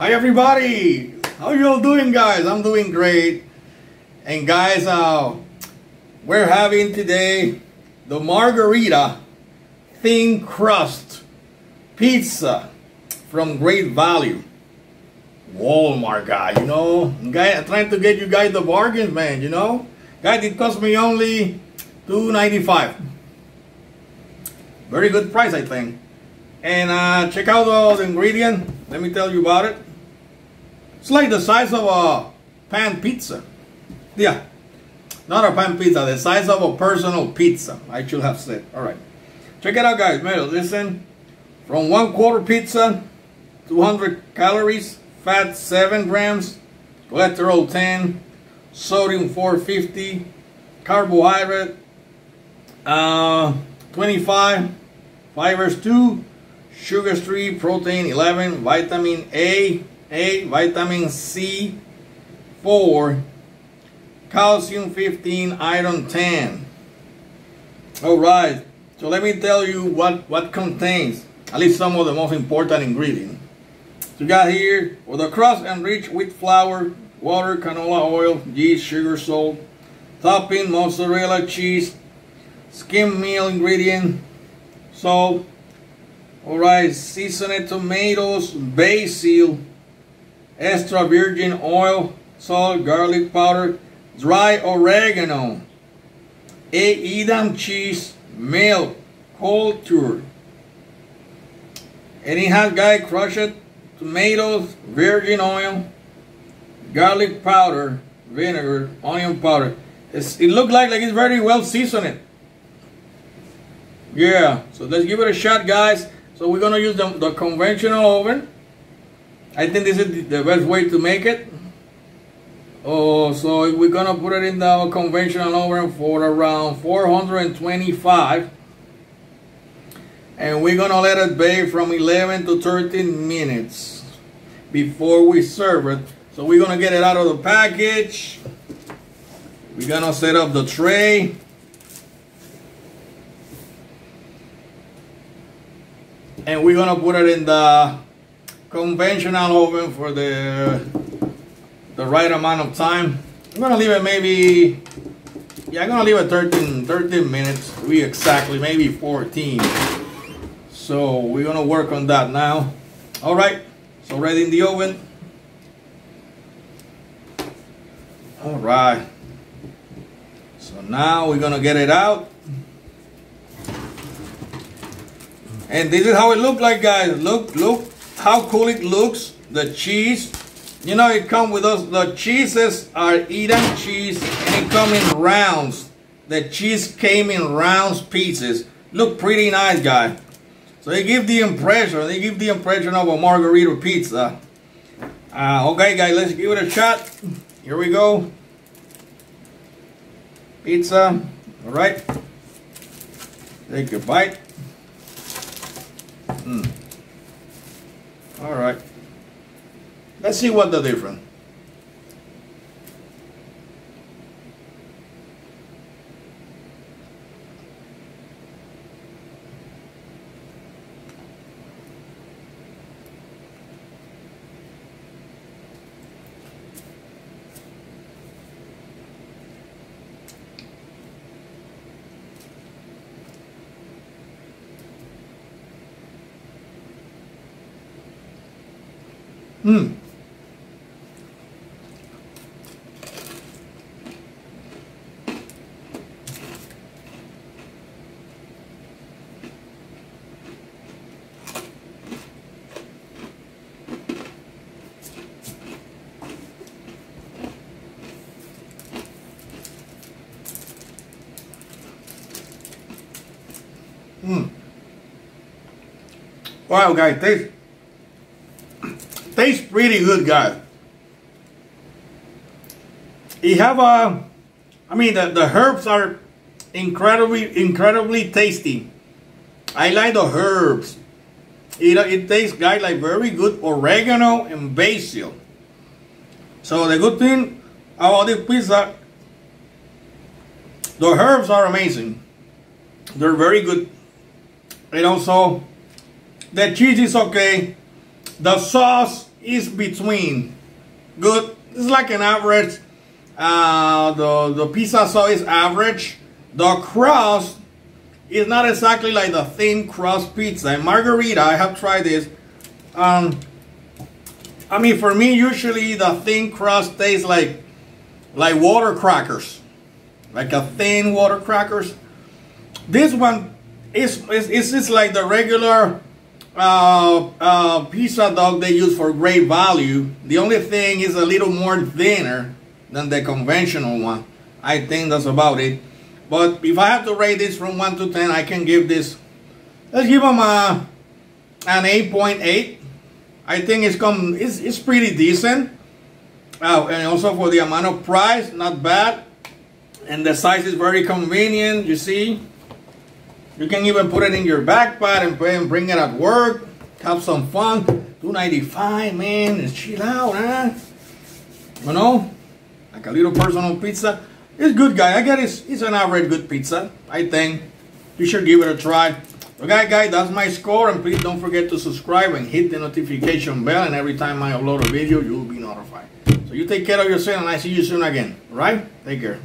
Hi everybody! How you all doing guys? I'm doing great. And guys, uh, we're having today the Margherita thin crust pizza from Great Value. Walmart guy, you know? Guy trying to get you guys the bargains, man, you know? Guys, it cost me only $2.95. Very good price, I think. And uh, check out all the ingredient. Let me tell you about it. It's like the size of a pan pizza. Yeah, not a pan pizza, the size of a personal pizza, I should have said. All right, check it out, guys. Listen, from one quarter pizza, 200 calories, fat 7 grams, cholesterol 10, sodium 450, carbohydrate uh, 25, fibers 2, sugars 3, protein 11, vitamin A, A, vitamin C 4, calcium 15, iron 10. All right, so let me tell you what, what contains at least some of the most important ingredients. So you got here, with a crust enriched with flour, water, canola oil, yeast, sugar, salt, topping, mozzarella cheese, skim meal ingredient, salt, alright, seasoned tomatoes, basil, extra virgin oil, salt, garlic powder, dry oregano, a Edam cheese, milk, culture. And it has guy crushed tomatoes, virgin oil, garlic powder, vinegar, onion powder. It's, it looks like, like it's very well seasoned. Yeah, so let's give it a shot, guys. So we're gonna use the, the conventional oven. I think this is the best way to make it. Oh, so we're gonna put it in the conventional oven for around 425. And we're gonna let it bake from 11 to 13 minutes before we serve it. So we're gonna get it out of the package. We're gonna set up the tray. And we're gonna put it in the conventional oven for the the right amount of time. I'm gonna leave it maybe, yeah, I'm gonna leave it 13, 13 minutes we exactly, maybe 14. So we're gonna work on that now. All right, so ready in the oven. All right. So now we're gonna get it out. And this is how it look like guys. Look, look how cool it looks. The cheese. You know it come with us. The cheeses are Edam cheese and it come in rounds. The cheese came in rounds pieces. Look pretty nice guys. So they give the impression, they give the impression of a Margherita pizza. Uh, okay guys, let's give it a shot. Here we go. Pizza, all right. Take a bite. Mm. All right. Let's see what the difference. Hmm. Hmm. Wow, guys, taste tastes pretty good, guys. You have a, I mean, the, the herbs are incredibly, incredibly tasty. I like the herbs. It, it tastes, guys, like very good oregano and basil. So the good thing about this pizza, the herbs are amazing. They're very good. And also, the cheese is okay. The sauce is between good. It's like an average. Uh, the the pizza sauce is average. The crust is not exactly like the thin crust pizza. And Margherita, I have tried this. Um, I mean, for me, usually the thin crust tastes like like water crackers, like a thin water crackers. This one is is, is, like the regular uh, uh, pizza dog they use for great value. The only thing is a little more thinner than the conventional one. I think that's about it. But if I have to rate this from 1 to 10, I can give this, let's give them a, an 8.8. I think it's come it's, it's pretty decent. Uh, and also for the amount of price, not bad. And the size is very convenient, you see. You can even put it in your backpack and bring it at work. Have some fun. 295 man, and chill out, huh? You know? Like a little personal pizza. It's good, guy. I get it's, it's an average good pizza, I think. You should give it a try. Okay, guys, that's my score. And please don't forget to subscribe and hit the notification bell. And every time I upload a video, you will be notified. So you take care of yourself and I see you soon again. All right? Take care.